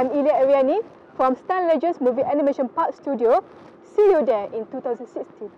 I'm Ilya Ariani from Stan Legends Movie Animation Park Studio. See you there in 2016.